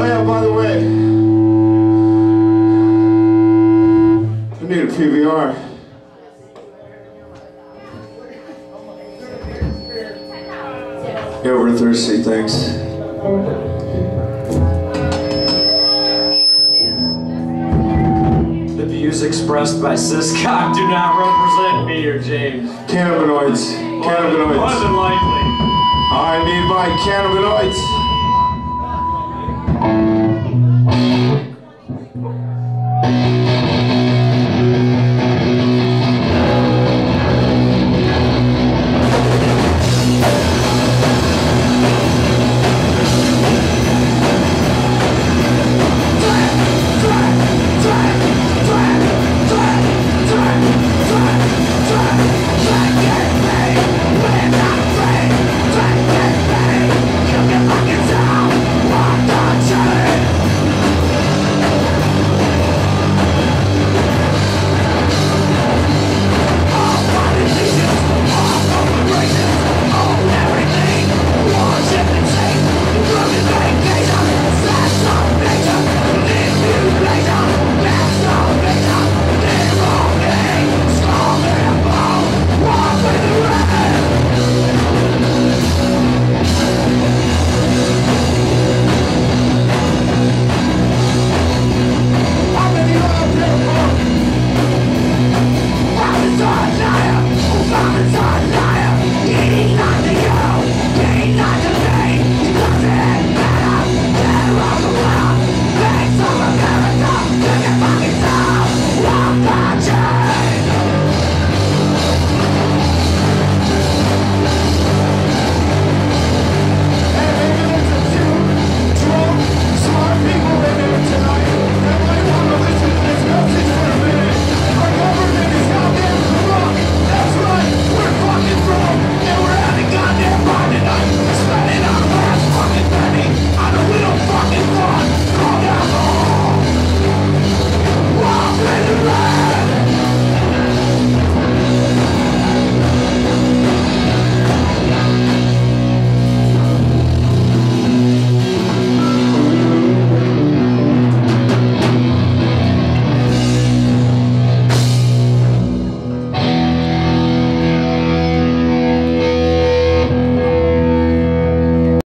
Oh yeah, by the way, I need a PBR. Yeah, we're thirsty, thanks. The views expressed by Siscok do not represent me or James. Cannabinoids. More Cannabinoids. than likely. I need my cannabinoids.